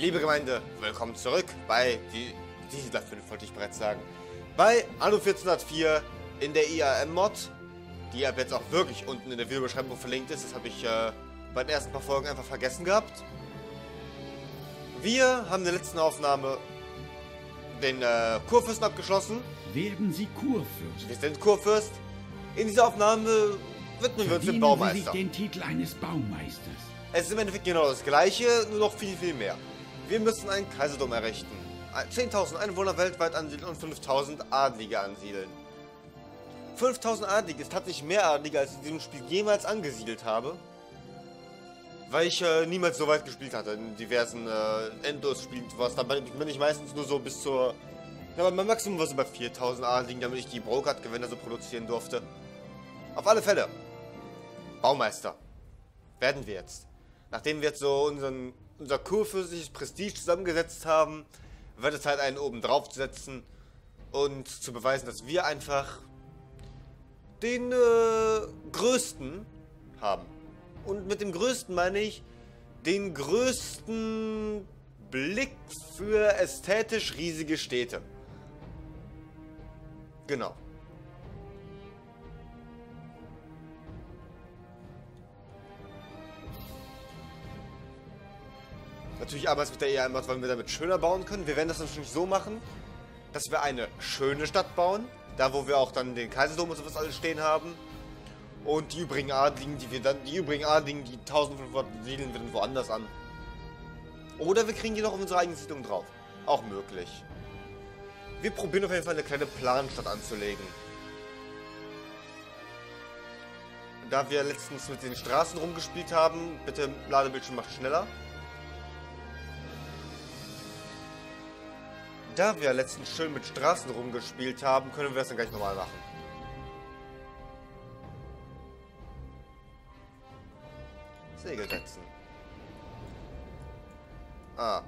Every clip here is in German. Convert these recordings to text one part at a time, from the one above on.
Liebe Gemeinde, willkommen zurück bei die Siedler 5 wollte ich bereits sagen. Bei Anno 1404 in der IAM-Mod, die ab jetzt auch wirklich unten in der Videobeschreibung verlinkt ist. Das habe ich äh, bei den ersten paar Folgen einfach vergessen gehabt. Wir haben in der letzten Aufnahme den äh, Kurfürsten abgeschlossen. Werden Sie Kurfürst? Wir sind Kurfürst. In dieser Aufnahme widmen wir uns dem Baumeister. Sie den Titel eines Baumeisters? Es ist im Endeffekt genau das gleiche, nur noch viel, viel mehr. Wir müssen einen Kaiserdom errichten. 10.000 Einwohner weltweit ansiedeln und 5.000 Adlige ansiedeln. 5.000 Adlige ist tatsächlich mehr Adlige, als ich in diesem Spiel jemals angesiedelt habe. Weil ich äh, niemals so weit gespielt hatte in diversen äh, Endlos-Spielen. Da bin ich, meistens nur so bis zur... Ja, aber mein Maximum war so bei 4.000 Adligen, damit ich die Brokert-Gewinner so produzieren durfte. Auf alle Fälle. Baumeister. Werden wir jetzt. Nachdem wir jetzt so unseren, unser kurfürstliches Prestige zusammengesetzt haben, wird es Zeit, einen oben drauf setzen und zu beweisen, dass wir einfach den äh, größten haben. Und mit dem größten meine ich den größten Blick für ästhetisch riesige Städte. Genau. Natürlich arbeiten mit der EA immer, weil wir damit schöner bauen können. Wir werden das natürlich so machen, dass wir eine schöne Stadt bauen. Da, wo wir auch dann den Kaiserdom und sowas alles stehen haben. Und die übrigen Adligen, die wir dann, die übrigen Adligen, die 1500 siedeln wir dann woanders an. Oder wir kriegen die noch auf unsere eigene Siedlung drauf. Auch möglich. Wir probieren auf jeden Fall eine kleine Planstadt anzulegen. Da wir letztens mit den Straßen rumgespielt haben, bitte Ladebildschirm macht schneller. Da wir letztens schön mit Straßen rumgespielt haben, können wir das dann gleich nochmal machen. Segel setzen. Ah.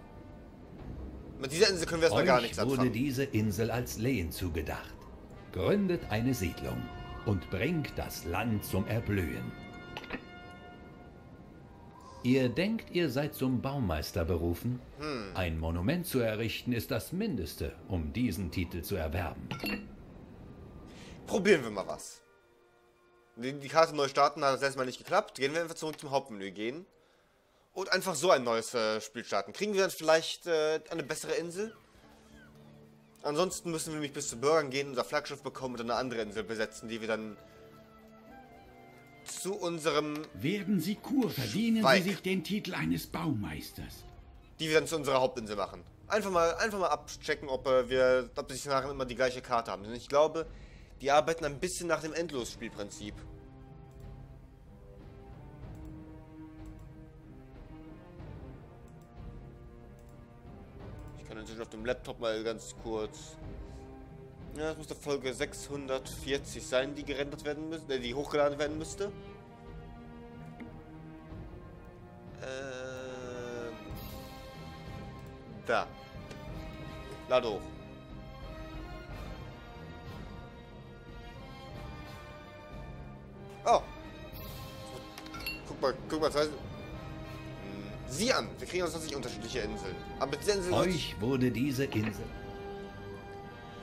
Mit dieser Insel können wir erstmal gar nichts Euch wurde anfangen. diese Insel als Lehen zugedacht. Gründet eine Siedlung und bringt das Land zum Erblühen. Ihr denkt, ihr seid zum Baumeister berufen? Ein Monument zu errichten ist das Mindeste, um diesen Titel zu erwerben. Probieren wir mal was. Die, Karte neu starten hat das erstmal nicht geklappt. Gehen wir einfach zurück zum Hauptmenü gehen. Und einfach so ein neues äh, Spiel starten. Kriegen wir dann vielleicht äh, eine bessere Insel? Ansonsten müssen wir nämlich bis zu Bürgern gehen, unser Flaggschiff bekommen und eine andere Insel besetzen, die wir dann zu unserem, Werden Sie Kur? Verdienen Schweig. Sie sich den Titel eines Baumeisters? die wir dann zu unserer Hauptinsel machen. Einfach mal, einfach mal abchecken, ob äh, wir, ob sie nachher immer die gleiche Karte haben. Denn ich glaube, die arbeiten ein bisschen nach dem Endlosspielprinzip. Ich kann natürlich auf dem Laptop mal ganz kurz. Ja, das müsste Folge 640 sein, die gerendert werden müsste, äh, die hochgeladen werden müsste. Ähm. Da. Lade hoch. Oh. Guck mal, guck mal, das heißt, Hm, Sieh an, wir kriegen uns 20 unterschiedliche Inseln. Aber diese Insel Euch wurde diese Insel.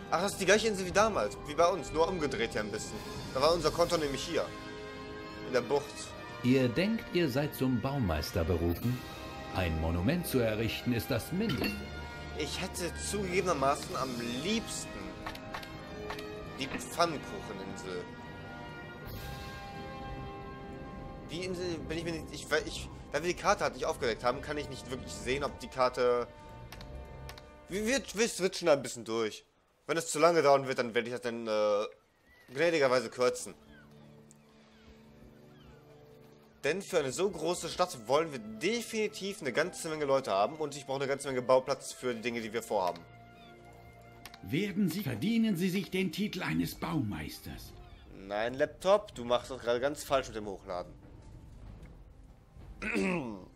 Ach, das ist die gleiche Insel wie damals, wie bei uns, nur umgedreht hier ein bisschen. Da war unser Konto nämlich hier. In der Bucht. Ihr denkt, ihr seid zum Baumeister berufen? Ein Monument zu errichten ist das Mindeste. Ich hätte zugegebenermaßen am liebsten die Pfannkucheninsel. Die Insel bin ich mir nicht. Ich, ich, da wir die Karte halt nicht aufgedeckt haben, kann ich nicht wirklich sehen, ob die Karte. Wir, wir, wir switchen da ein bisschen durch. Wenn es zu lange dauern wird, dann werde ich das dann äh, gnädigerweise kürzen. Denn für eine so große Stadt wollen wir definitiv eine ganze Menge Leute haben und ich brauche eine ganze Menge Bauplatz für die Dinge, die wir vorhaben. Werden Sie, verdienen Sie sich den Titel eines Baumeisters? Nein, Laptop, du machst das gerade ganz falsch mit dem Hochladen.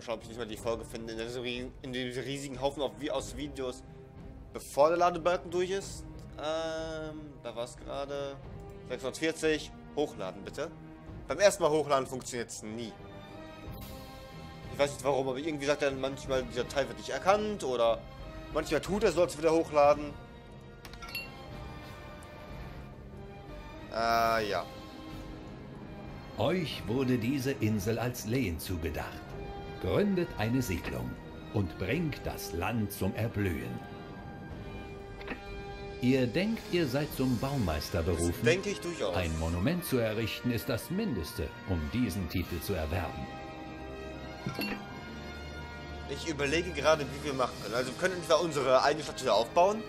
Mal schauen, ob ich nicht mal die Folge finde. In diesem, riesigen Haufen aus Videos, bevor der Ladebalken durch ist. Ähm, da war es gerade. 640. Hochladen, bitte. Beim ersten Mal hochladen funktioniert es nie. Ich weiß nicht warum, aber irgendwie sagt er manchmal, dieser Teil wird nicht erkannt oder manchmal tut er, soll es wieder hochladen. Äh, ja. Euch wurde diese Insel als Lehen zugedacht. Gründet eine Siedlung und bringt das Land zum Erblühen. Ihr denkt, ihr seid zum Baumeister berufen? Denke ich durchaus. Ein Monument zu errichten ist das Mindeste, um diesen Titel zu erwerben. Ich überlege gerade, wie wir machen können. Also wir können entweder unsere eigene Stadt wieder aufbauen.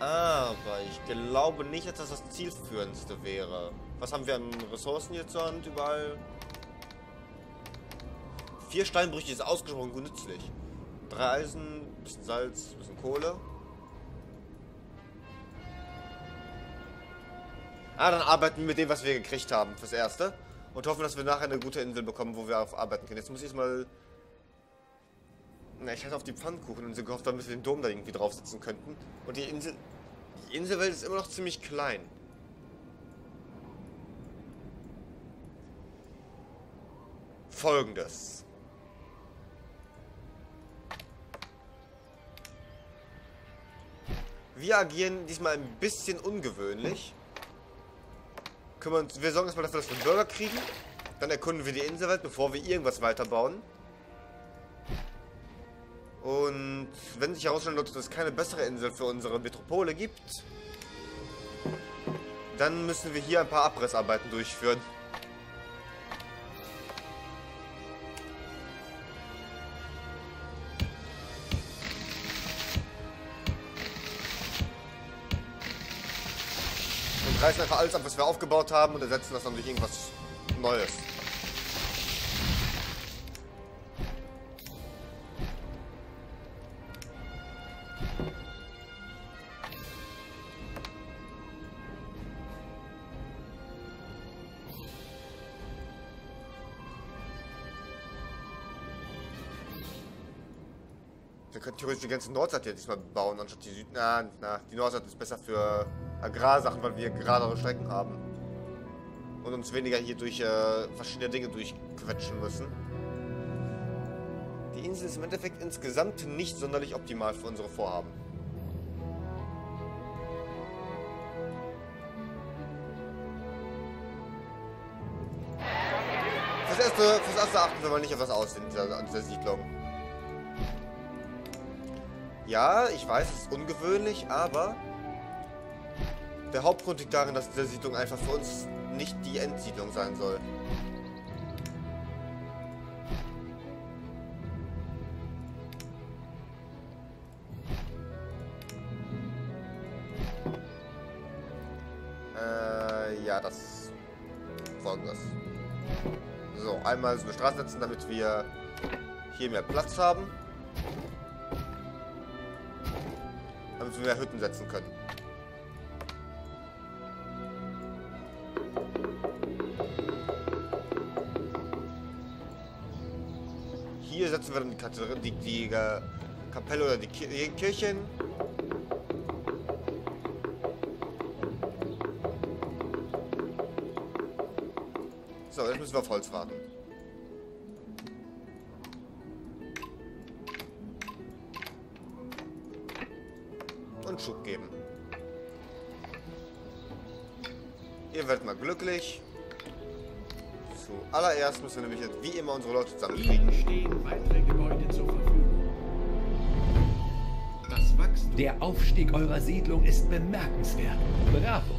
Aber ich glaube nicht, dass das das zielführendste wäre. Was haben wir an Ressourcen jetzt zur Hand überall? Vier Steinbrüche ist ausgesprochen gut nützlich. Drei Eisen, bisschen Salz, bisschen Kohle. Ah, dann arbeiten wir mit dem, was wir gekriegt haben, fürs Erste. Und hoffen, dass wir nachher eine gute Insel bekommen, wo wir auf arbeiten können. Jetzt muss ich mal... Na, ich hatte auf die Pfannkucheninsel gehofft, damit wir den Dom da irgendwie draufsetzen könnten. Und die Insel... Die Inselwelt ist immer noch ziemlich klein. Folgendes. Wir agieren diesmal ein bisschen ungewöhnlich. Kümmern, wir sorgen erstmal dafür, dass wir Bürger kriegen. Dann erkunden wir die Inselwelt, bevor wir irgendwas weiterbauen. Und wenn sich herausstellen sollte, dass es keine bessere Insel für unsere Metropole gibt, dann müssen wir hier ein paar Abrissarbeiten durchführen. Reißen einfach alles ab, was wir aufgebaut haben und ersetzen das dann durch irgendwas Neues. Wir könnten theoretisch die ganze Nordseite diesmal bauen, anstatt die Süd... Na, na, die Nordseite ist besser für Agrarsachen, weil wir geradere Strecken haben. Und uns weniger hier durch äh, verschiedene Dinge durchquetschen müssen. Die Insel ist im Endeffekt insgesamt nicht sonderlich optimal für unsere Vorhaben. Fürs erste, fürs erste achten wir mal nicht auf das Aussehen dieser, an dieser Siedlung. Ja, ich weiß, es ist ungewöhnlich, aber der Hauptgrund liegt darin, dass diese Siedlung einfach für uns nicht die Endsiedlung sein soll. Äh, ja, das folgendes. So, einmal so eine Straße setzen, damit wir hier mehr Platz haben. Damit wir mehr Hütten setzen können. Hier setzen wir dann die, Kathedra die, die äh, Kapelle oder die Ki die Kirche hin. So, jetzt müssen wir auf Holz warten. Und Schub geben. Ihr werdet mal glücklich. Zuallererst müssen wir nämlich jetzt wie immer unsere Leute zusammenkriegen. Der Aufstieg eurer Siedlung ist bemerkenswert. Bravo!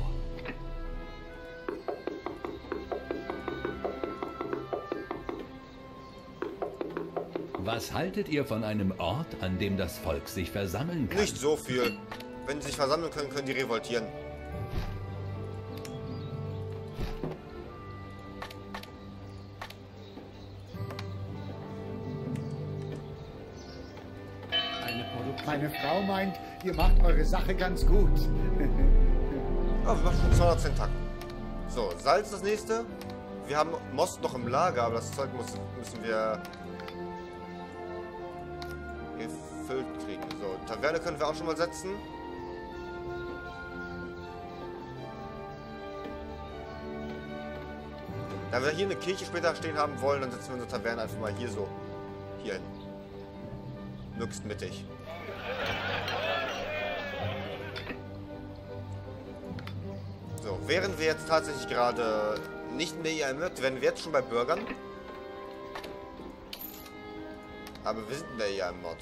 Was haltet ihr von einem Ort, an dem das Volk sich versammeln kann? Nicht so viel. Wenn sie sich versammeln können, können die revoltieren. Meine Frau meint, ihr macht eure Sache ganz gut. Oh, wir machen schon 210 Tacken. So, Salz das nächste. Wir haben Most noch im Lager, aber das Zeug muss, müssen wir gefüllt kriegen. So, Taverne können wir auch schon mal setzen. Da wir hier eine Kirche später stehen haben wollen, dann setzen wir unsere Taverne einfach mal hier so. Hier hin. Möglichst mittig. So, während wir jetzt tatsächlich gerade nicht mehr hier erwirkt, werden wir jetzt schon bei Bürgern. Aber wir sind in der EM-Mod.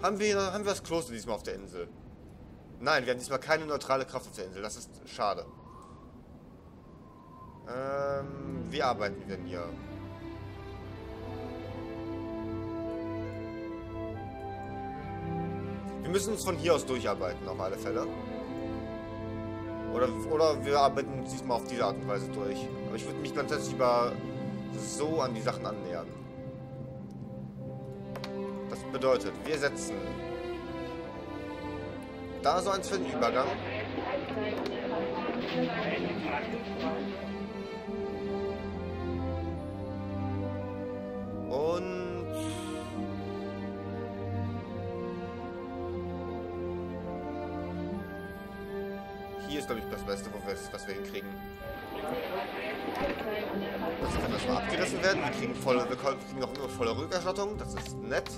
Haben wir, haben wir das Kloster diesmal auf der Insel? Nein, wir haben diesmal keine neutrale Kraft auf der Insel. Das ist schade. Ähm, wie arbeiten wir denn hier? Wir müssen uns von hier aus durcharbeiten, auf alle Fälle. Oder, oder wir arbeiten diesmal auf diese Art und Weise durch. Aber ich würde mich grundsätzlich lieber so an die Sachen annähern. Das bedeutet, wir setzen da so eins für den Übergang. Beste, was wir hinkriegen. Das kann erstmal abgerissen werden. Wir kriegen, volle, wir kriegen noch immer volle Rückerstattung. Das ist nett.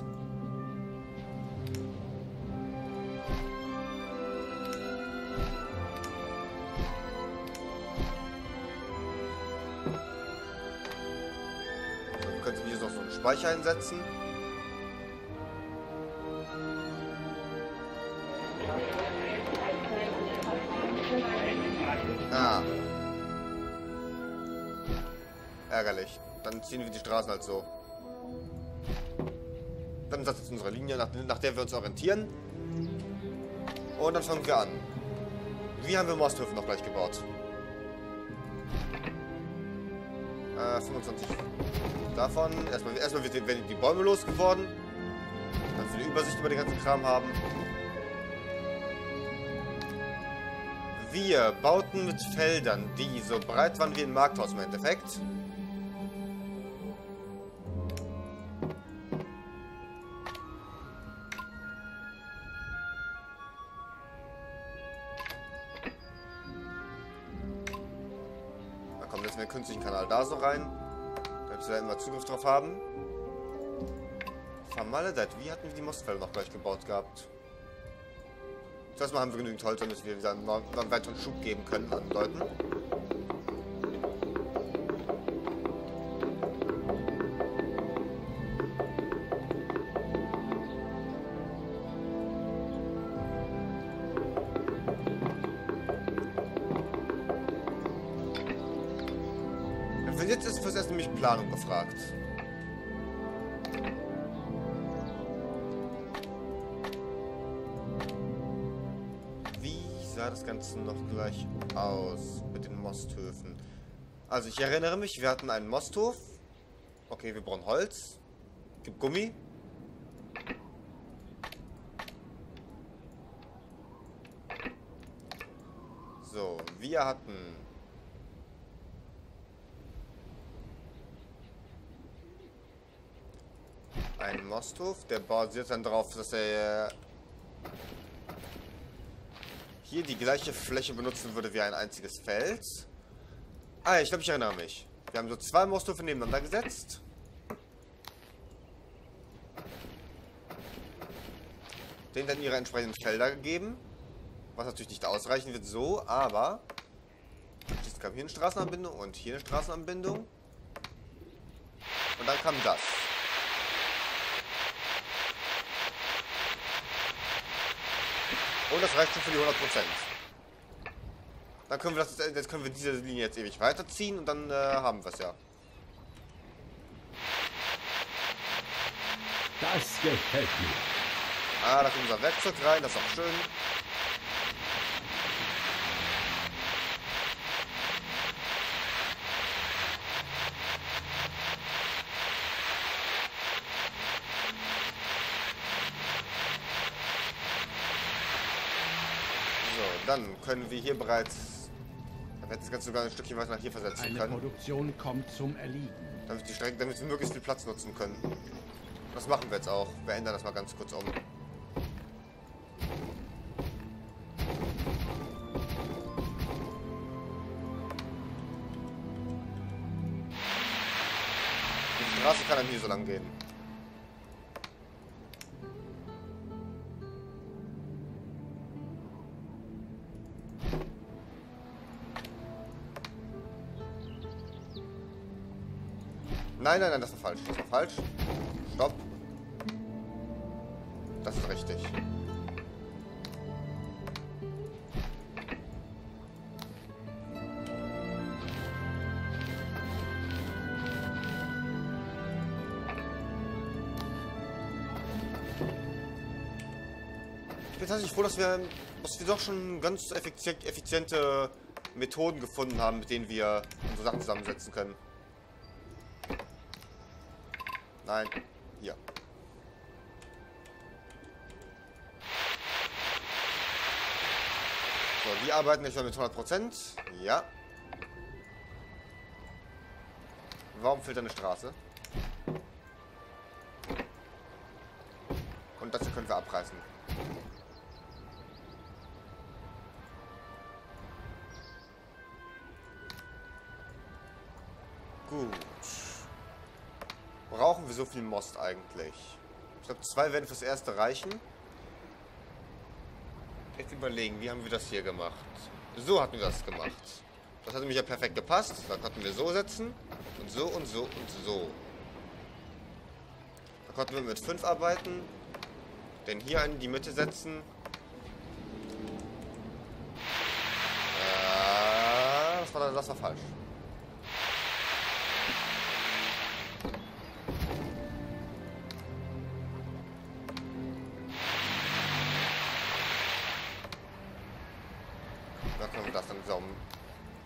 Speicher einsetzen. Ärgerlich. Dann ziehen wir die Straßen halt so. Dann ist das jetzt unsere Linie, nach, nach der wir uns orientieren. Und dann fangen wir an. Wie haben wir Mosthöfe noch gleich gebaut? Äh, 25 davon. Erstmal, erstmal werden die Bäume losgeworden. Damit wir eine Übersicht über den ganzen Kram haben. Wir bauten mit Feldern, die so breit waren wie ein Markthaus im Endeffekt. Künstlichen Kanal da so rein. Damit wir immer Zugriff drauf haben. Vermaledeit. Wie hatten wir die Mostfälle noch gleich gebaut gehabt? Zuerst mal haben wir genügend Holz, damit wir wieder einen weiteren Schub geben können an Leuten. Gefragt. Wie sah das Ganze noch gleich aus mit den Mosthöfen? Also ich erinnere mich, wir hatten einen Mosthof. Okay, wir brauchen Holz. Gibt Gummi. So, wir hatten Ein Mosthof, der basiert dann darauf, dass er hier die gleiche Fläche benutzen würde wie ein einziges Feld. Ah, ich glaube, ich erinnere mich. Wir haben so zwei Mosthöfe nebeneinander gesetzt. Denen dann ihre entsprechenden Felder gegeben. Was natürlich nicht ausreichen wird so, aber... Es gab hier eine Straßenanbindung und hier eine Straßenanbindung. Und dann kam das. Und das reicht schon für die 100%. Dann können wir das jetzt können wir diese Linie jetzt ewig weiterziehen und dann äh, haben wir es ja. Das gefällt mir. Ah, da kommt unser Werkzeug rein, das ist auch schön. Dann können wir hier bereits Wir hätten das Ganze sogar ein Stückchen weiter nach hier versetzen Eine können. Produktion kommt zum Erliegen. Damit, die Strecke, damit wir möglichst viel Platz nutzen können. Das machen wir jetzt auch. Wir ändern das mal ganz kurz um. Die Straße kann dann hier so lang gehen. Nein, nein, nein, das war falsch. Das war falsch. Stopp. Das ist richtig. Ich bin tatsächlich froh, dass wir, dass wir doch schon ganz effizient, effiziente Methoden gefunden haben, mit denen wir unsere Sachen zusammensetzen können. Nein. Hier. So, die arbeiten mehr mit 100%. Ja. Warum fehlt eine Straße? Und dazu können wir abreißen. Gut. Brauchen wir so viel Most eigentlich? Ich glaube, zwei werden fürs erste reichen. Jetzt überlegen, wie haben wir das hier gemacht? So hatten wir das gemacht. Das hat nämlich ja perfekt gepasst. Da konnten wir so setzen. Und so und so und so. Da konnten wir mit 5 arbeiten. Den hier in die Mitte setzen. Äh, das, war, das war falsch.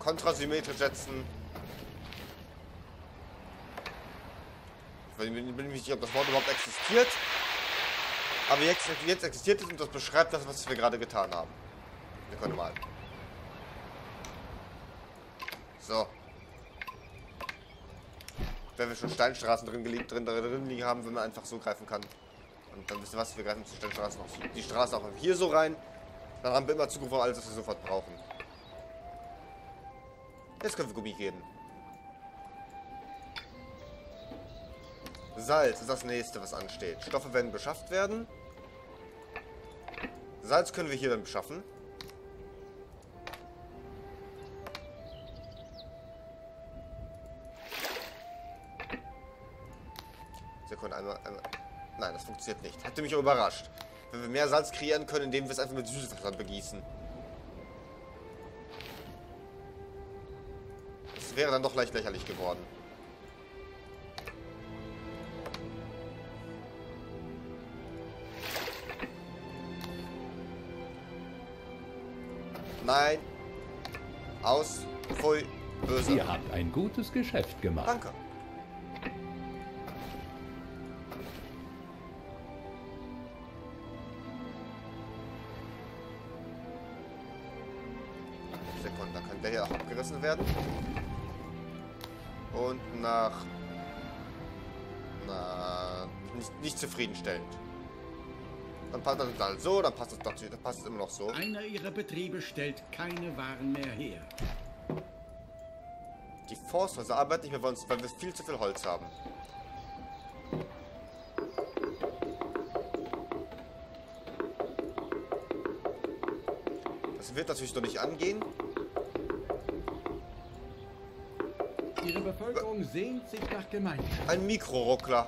Kontrasymmetrisch setzen. Ich bin mir nicht sicher, ob das Wort überhaupt existiert. Aber jetzt, jetzt existiert es und das beschreibt das, was wir gerade getan haben. Wir können mal. So. Wenn wir schon Steinstraßen drin, gelegt, drin, drin liegen haben, wenn man einfach so greifen kann. Und dann wisst ihr was, wir greifen die Straße auch hier so rein. Dann haben wir immer Zugriff auf alles, was wir sofort brauchen. Jetzt können wir Gummi geben. Salz ist das nächste, was ansteht. Stoffe werden beschafft werden. Salz können wir hier dann beschaffen. Sekunde, einmal, einmal. Nein, das funktioniert nicht. Hätte mich auch überrascht. Wenn wir mehr Salz kreieren können, indem wir es einfach mit Süßwasser begießen. Das wäre dann doch leicht lächerlich geworden. Nein. Aus. Pfui. Böse. Ihr habt ein gutes Geschäft gemacht. Danke. Sekunde, dann kann der hier auch abgerissen werden. Nach... Na... Nicht, nicht zufriedenstellend. Dann passt das halt so, dann passt es natürlich, dann passt es immer noch so. Einer ihrer Betriebe stellt keine Waren mehr her. Die Forsthäuser arbeiten nicht mehr bei uns, weil wir viel zu viel Holz haben. Das wird natürlich noch nicht angehen. Bevölkerung sehnt sich nach Gemeinschaft. Ein Mikroruckler.